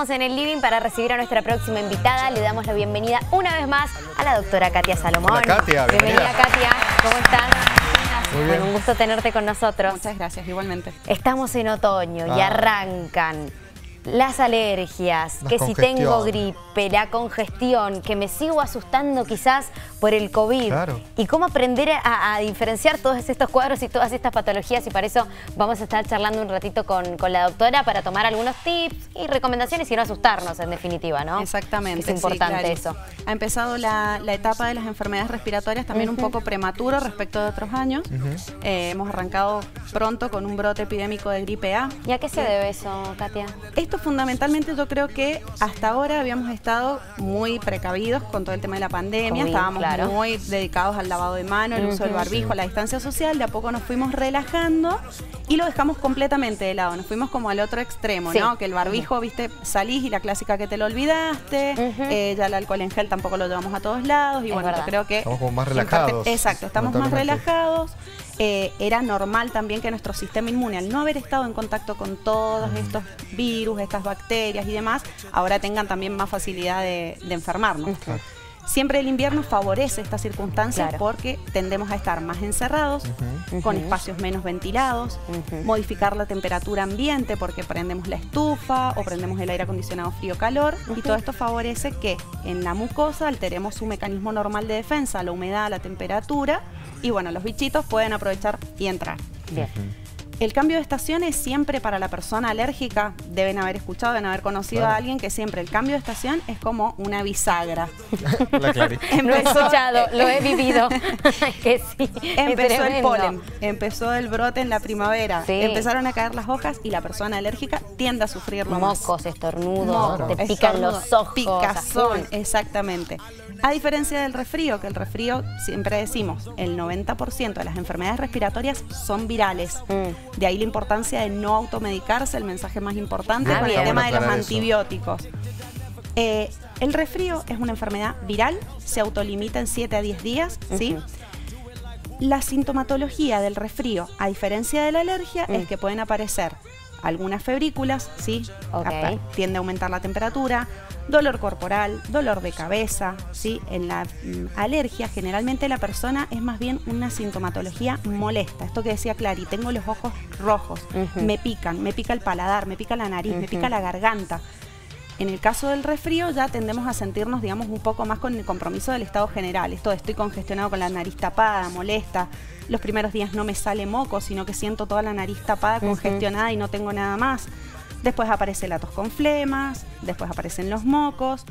estamos en el living para recibir a nuestra próxima invitada. Le damos la bienvenida una vez más a la doctora Katia Salomón. Hola, Katia, bienvenida. bienvenida. Katia. ¿Cómo estás? Muy bien. Bueno, un gusto tenerte con nosotros. Muchas gracias, igualmente. Estamos en otoño y Ah. arrancan las alergias, Las que si tengo gripe, la congestión, que me sigo asustando quizás por el COVID. Claro. Y cómo aprender a, a diferenciar todos estos cuadros y todas estas patologías. Y para eso vamos a estar charlando un ratito con, con la doctora para tomar algunos tips y recomendaciones y no asustarnos, en definitiva, ¿no? Exactamente. Es sí, importante claro. eso. Ha empezado la, la etapa de las enfermedades respiratorias también un poco prematuro respecto de otros años. Eh, hemos arrancado pronto con un brote epidémico de gripe A. ¿Y a qué se debe eso, Katia? Esto fundamentalmente yo creo que hasta ahora habíamos estado muy precavidos con todo el tema de la pandemia, estábamos claro. muy dedicados al lavado de manos, el uso del barbijo, la distancia social, de a poco nos fuimos relajando y lo dejamos completamente de lado, nos fuimos como al otro extremo, Sí. ¿no? Que el barbijo, viste, salís y la clásica que te lo olvidaste, eh, ya el alcohol en gel tampoco lo llevamos a todos lados y Es bueno, yo creo que... Estamos como más parte- relajados, exacto, estamos más relajados. Eh, era normal también que nuestro sistema inmune, al no haber estado en contacto con todos estos virus, estas bacterias y demás, ahora tengan también más facilidad de, de enfermarnos. Siempre el invierno favorece estas circunstancias Claro. porque tendemos a estar más encerrados, con espacios menos ventilados, modificar la temperatura ambiente porque prendemos la estufa o prendemos el aire acondicionado frío-calor y todo esto favorece que en la mucosa alteremos su mecanismo normal de defensa, la humedad, la temperatura y bueno, los bichitos pueden aprovechar y entrar. Bien. El cambio de estación es siempre para la persona alérgica, deben haber escuchado, deben haber conocido Claro. a alguien que siempre el cambio de estación es como una bisagra. Lo he escuchado, lo he vivido. que sí. Empezó el polen, empezó el brote en la primavera, Sí. empezaron a caer las hojas y la persona alérgica tiende a sufrirlo más. Mocos, estornudos, Mocos, te pican estornudo, los ojos. Picazón, azul. exactamente. A diferencia del resfrío, que el resfrío, siempre decimos, el 90% de las enfermedades respiratorias son virales. Mm. De ahí la importancia de no automedicarse, el mensaje más importante Ah, con el tema de los antibióticos. Eh, el resfrío es una enfermedad viral, se autolimita en 7 a 10 días, ¿sí? La sintomatología del resfrío, a diferencia de la alergia, Mm. es que pueden aparecer algunas febrículas, ¿sí? Ok. Apa- Tiende a aumentar la temperatura, dolor corporal, dolor de cabeza, ¿sí? En la mm, alergia, generalmente la persona es más bien una sintomatología molesta. Esto que decía Clary, tengo los ojos rojos, me pican, me pica el paladar, me pica la nariz, me pica la garganta. En el caso del resfrío ya tendemos a sentirnos, digamos, un poco más con el compromiso del estado general. Esto de estoy congestionado con la nariz tapada, molesta. Los primeros días no me sale moco, sino que siento toda la nariz tapada, congestionada y no tengo nada más. Después aparece la tos con flemas, después aparecen los mocos.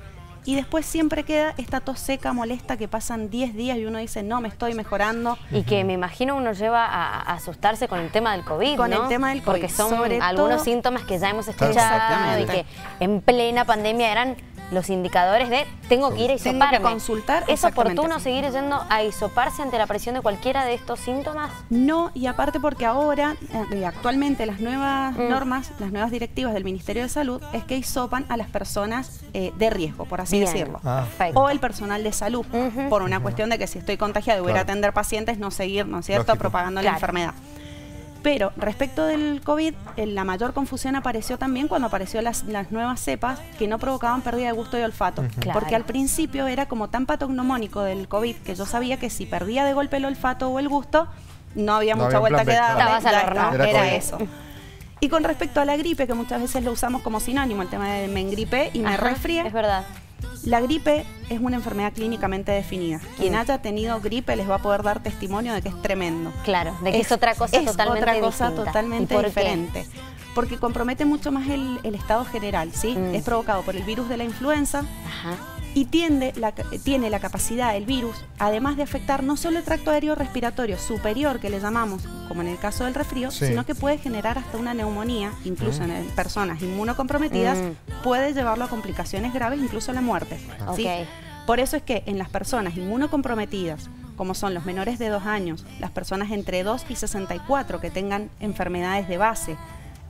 Y después siempre queda esta tos seca, molesta, que pasan 10 días y uno dice, no, me estoy mejorando. Y que me imagino uno lleva a, asustarse con el tema del COVID, Con ¿no? el tema del COVID, Porque son sobre algunos todo- síntomas que ya hemos escuchado y que en plena pandemia eran los indicadores de tengo que ir a Tengo que hisoparme. consultar, ¿Es oportuno seguir yendo a hisoparse ante la aparición de cualquiera de estos síntomas? No, y aparte porque ahora, eh, actualmente las nuevas Mm. normas, las nuevas directivas del Ministerio de Salud es que hisopan a las personas eh, de riesgo, por así Bien. decirlo. Ah. Perfecto. O el personal de salud, por una cuestión de que si estoy contagiado y voy a ir a Claro. atender pacientes, no seguir, ¿no es cierto?, Lógico. propagando Claro. la enfermedad. Pero respecto del COVID, eh, la mayor confusión apareció también cuando apareció las, las nuevas cepas que no provocaban pérdida de gusto y olfato. Claro. Porque al principio era como tan patognomónico del COVID que yo sabía que si perdía de golpe el olfato o el gusto, no había No mucha había vuelta que claro. Estabas al horno. Era Era, eso. Y con respecto a la gripe, que muchas veces lo usamos como sinónimo, el tema de me engripé y me Ajá, resfrié, Es verdad. La gripe es una enfermedad clínicamente definida. Quien Mm. haya tenido gripe les va a poder dar testimonio de que es tremendo. Claro, de que es, otra cosa es totalmente otra cosa distinta. totalmente ¿Y por qué? Porque compromete mucho más el, el estado general, ¿sí? Mm. Es provocado por el virus de la influenza Ajá. y tiende la, tiene la capacidad, el virus, además de afectar no solo el tracto aéreo respiratorio superior, que le llamamos, como en el caso del resfrío, Sí. sino que puede generar hasta una neumonía, incluso Mm. en personas inmunocomprometidas, Mm. puede llevarlo a complicaciones graves, incluso a la muerte. ¿sí? Por eso es que en las personas inmunocomprometidas, como son los menores de 2 años, las personas entre 2 y 64 que tengan enfermedades de base,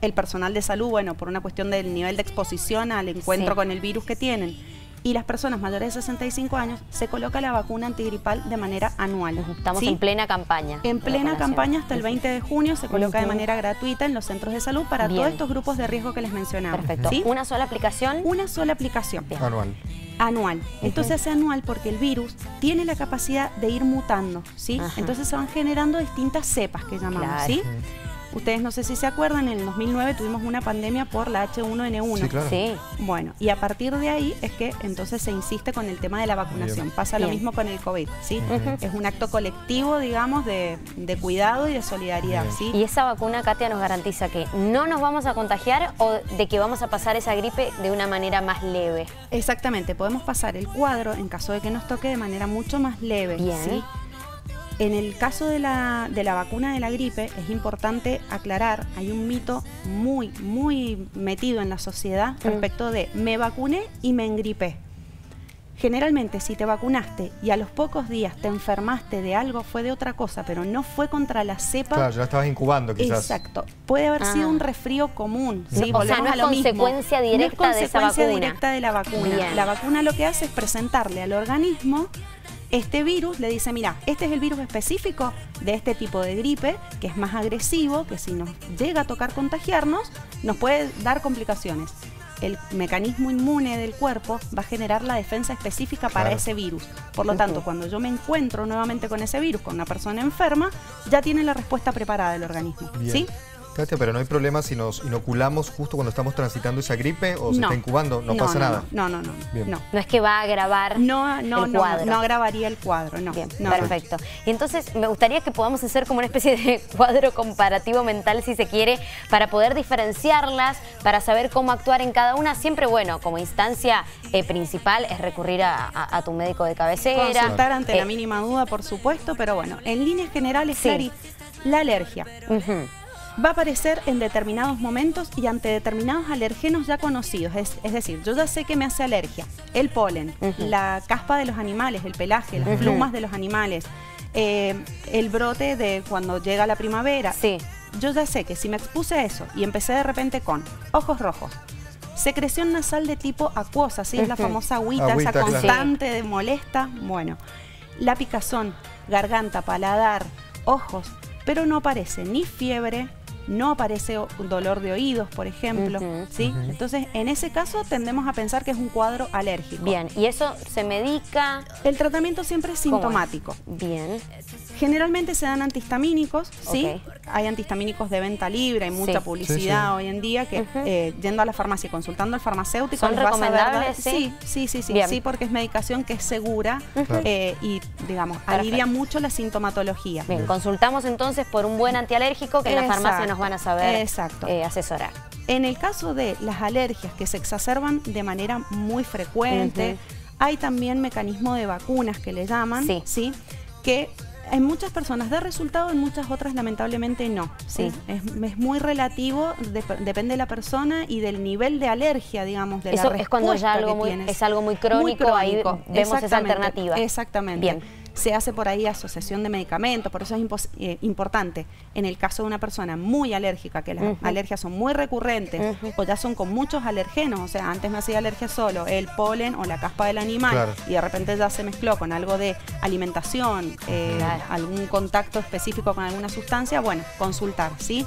el personal de salud, bueno, por una cuestión del nivel de exposición al encuentro Sí. con el virus que tienen, Y las personas mayores de 65 años se coloca la vacuna antigripal de manera anual. Estamos ¿sí? en plena campaña. En plena campaña hasta el 20 de junio se coloca de manera gratuita en los centros de salud para Bien. todos estos grupos de riesgo que les mencionamos. Perfecto. ¿sí? Una sola aplicación. Una sola aplicación. Bien. Anual. Anual. Esto se hace anual porque el virus tiene la capacidad de ir mutando, ¿sí? Ajá. Entonces se van generando distintas cepas que llamamos, Claro. ¿sí? Ustedes no sé si se acuerdan, en el 2009 tuvimos una pandemia por la H1N1. Sí, claro. Sí. Bueno, y a partir de ahí es que entonces se insiste con el tema de la vacunación. Bien. Pasa lo mismo con el COVID, ¿sí? Es un acto colectivo, digamos, de, de cuidado y de solidaridad, Bien. ¿sí? ¿Y esa vacuna, Katia, nos garantiza que no nos vamos a contagiar o de que vamos a pasar esa gripe de una manera más leve? Exactamente, podemos pasar el cuadro en caso de que nos toque de manera mucho más leve. Bien. ¿sí? En el caso de la, de la vacuna de la gripe, es importante aclarar, hay un mito muy, muy metido en la sociedad Mm. respecto de me vacuné y me engripé. Generalmente, si te vacunaste y a los pocos días te enfermaste de algo, fue de otra cosa, pero no fue contra la cepa. Claro, ya estabas incubando quizás. Exacto. Puede haber Ah. sido un resfrío común. No, ¿sí? o sea, no a es lo mismo. consecuencia No es directa de esa consecuencia vacuna. directa de la vacuna. Bien. La vacuna lo que hace es presentarle al organismo este virus, le dice, mira, este es el virus específico de este tipo de gripe, que es más agresivo, que si nos llega a tocar contagiarnos, nos puede dar complicaciones. El mecanismo inmune del cuerpo va a generar la defensa específica para Claro. ese virus. Por lo tanto, cuando yo me encuentro nuevamente con ese virus, con una persona enferma, ya tiene la respuesta preparada del organismo. Bien. ¿Sí? Katia, pero no hay problema si nos inoculamos justo cuando estamos transitando esa gripe o se No. está incubando, no, pasa no, nada. No, no, no. Bien. No. No es que va a agravar No, no, el no, cuadro. no agravaría el cuadro, no. Bien, no, perfecto. Y entonces me gustaría que podamos hacer como una especie de cuadro comparativo mental, si se quiere, para poder diferenciarlas, para saber cómo actuar en cada una. Siempre, bueno, como instancia eh, principal es recurrir a, a- a tu médico de cabecera. Consultar ante Eh, la mínima duda, por supuesto, pero bueno, en líneas generales, Sí. Clary, la alergia ujú. Va a aparecer en determinados momentos y ante determinados alergenos ya conocidos. Es, es decir, yo ya sé que me hace alergia el polen, la caspa de los animales, el pelaje, las plumas de los animales, eh, el brote de cuando llega la primavera. Sí. Yo ya sé que si me expuse a eso y empecé de repente con ojos rojos, secreción nasal de tipo acuosa, ¿sí? es la famosa agüita, Agüita, esa claro. constante de molesta. Bueno, la picazón, garganta, paladar, ojos, pero no aparece ni fiebre, no aparece o- dolor de oídos, por ejemplo. ¿sí? Entonces, en ese caso tendemos a pensar que es un cuadro alérgico. Bien, ¿y eso se medica? El tratamiento siempre es ¿Cómo es? sintomático. Bien. Generalmente se dan antihistamínicos, ¿sí? Hay antihistamínicos de venta libre, hay mucha Sí. publicidad Sí, sí. hoy en día que eh, yendo a la farmacia y consultando al farmacéutico ¿Son les vas a ver- recomendables, sí? Sí, sí, sí, sí, Bien. sí, porque es medicación que es segura eh, y, digamos, alivia mucho la sintomatología. Bien, consultamos entonces por un buen antialérgico que en la farmacia nos van a saber exacto. eh, asesorar. En el caso de las alergias que se exacerban de manera muy frecuente, hay también mecanismo de vacunas que le llaman, Sí. que en muchas personas da resultado, en muchas otras lamentablemente no. ¿sí? Es, es muy relativo, dep- depende de la persona y del nivel de alergia, digamos, de Eso la es cuando ya respuesta algo que muy- tienes. es algo muy crónico, ahí vemos esa alternativa. Exactamente. Bien. Se hace por ahí asociación de medicamentos, por eso es impos- eh, importante. En el caso de una persona muy alérgica, que las alergias son muy recurrentes o ya son con muchos alergenos, o sea, antes me hacía alergia solo el polen o la caspa del animal Claro. y de repente ya se mezcló con algo de alimentación, eh, Claro. algún contacto específico con alguna sustancia, bueno, consultar, ¿sí?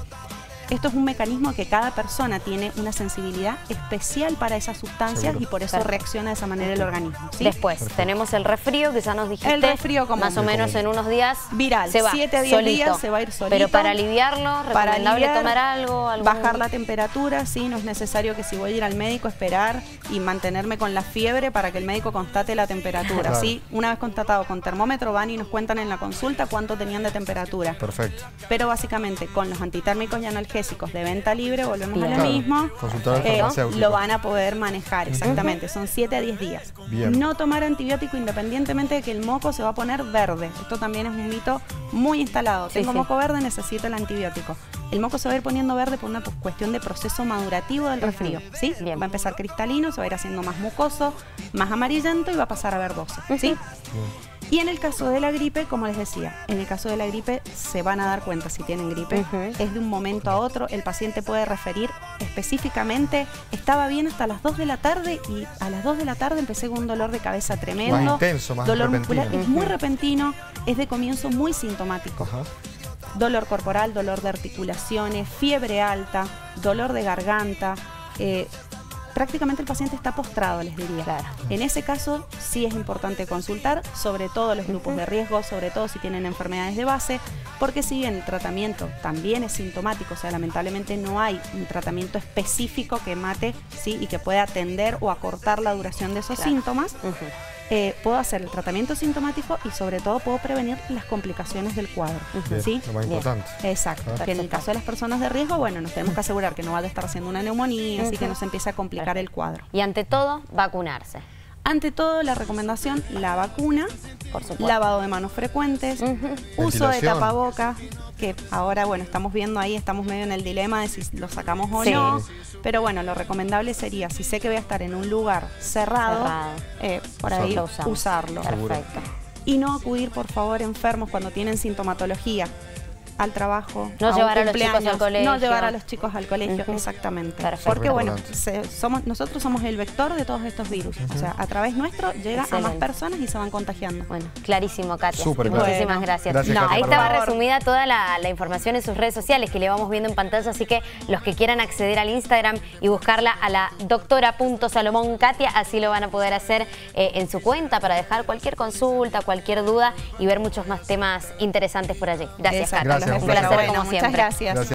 Esto es un mecanismo que cada persona tiene una sensibilidad especial para esas sustancias Seguro. y por eso Perfecto. reacciona de esa manera el organismo. ¿sí? Después Perfecto. tenemos el resfrío que ya nos dijiste. El resfrío común. Más o menos en unos días. Viral, se va. siete a diez solito. días se va a ir solito. Pero para aliviarlo, para recomendable aliviar, tomar algo. algún- Bajar la temperatura, sí, no es necesario que si voy a ir al médico esperar y mantenerme con la fiebre para que el médico constate la temperatura, Claro. ¿sí? Una vez constatado con termómetro van y nos cuentan en la consulta cuánto tenían de temperatura. Perfecto. Pero básicamente con los antitérmicos y analgésicos de venta libre, volvemos Bien. a lo Claro, mismo, eh, lo van a poder manejar, exactamente, son 7 a 10 días. Bien. No tomar antibiótico independientemente de que el moco se va a poner verde. Esto también es un mito muy instalado. Sí, Tengo sí. moco verde, necesito el antibiótico. El moco se va a ir poniendo verde por una cuestión de proceso madurativo del resfrío, ¿sí? Bien. Va a empezar cristalino, se va a ir haciendo más mucoso, más amarillento y va a pasar a verdoso, ¿sí? Y en el caso de la gripe, como les decía, en el caso de la gripe se van a dar cuenta si tienen gripe. Es de un momento a otro. El paciente puede referir específicamente, estaba bien hasta las 2 de la tarde y a las 2 de la tarde empecé con un dolor de cabeza tremendo. Más intenso, más dolor repentino. muscular. Es muy repentino, es de comienzo muy sintomático. Ajá. Dolor corporal, dolor de articulaciones, fiebre alta, dolor de garganta. eh, prácticamente el paciente está postrado, les diría. Claro. En ese caso sí es importante consultar, sobre todo los grupos de riesgo, sobre todo si tienen enfermedades de base, porque si bien el tratamiento también es sintomático, o sea, lamentablemente no hay un tratamiento específico que mate ¿sí? y que pueda atender o acortar la duración de esos Claro. síntomas. Eh, puedo hacer el tratamiento sintomático y sobre todo puedo prevenir las complicaciones del cuadro. Bien, ¿sí? Lo más Bien. importante. Exacto. Ah. Que en el caso de las personas de riesgo, bueno, nos tenemos que asegurar que no vaya a estar haciendo una neumonía, así que no se empiece a complicar el cuadro. Y ante todo, vacunarse. Ante todo, la recomendación, la vacuna, Por lavado de manos frecuentes, uso de Ventilación. Que ahora, bueno, estamos viendo ahí, estamos medio en el dilema de si lo sacamos o Sí. no, pero bueno, lo recomendable sería, si sé que voy a estar en un lugar cerrado, Cerrado. eh, por ahí usarlo. Perfecto. Y no acudir, por favor, enfermos cuando tienen sintomatología al trabajo. No un llevar a los chicos al colegio. No llevar a los chicos al colegio, exactamente. Perfecto. Porque bueno, se- somos, nosotros somos el vector de todos estos virus. O sea, a través nuestro llega a más personas y se van contagiando. Bueno, clarísimo, Katia. Súper Muchísimas. Bueno. gracias. Gracias, No, Katia, Ahí estaba favor. resumida toda la, la información en sus redes sociales que le vamos viendo en pantalla, así que los que quieran acceder al Instagram y buscarla a la doctora.salomón Katia, así lo van a poder hacer eh, en su cuenta para dejar cualquier consulta, cualquier duda y ver muchos más temas interesantes por allí. Gracias, Katia. Gracias, placer como Bueno, muchas. Gracias.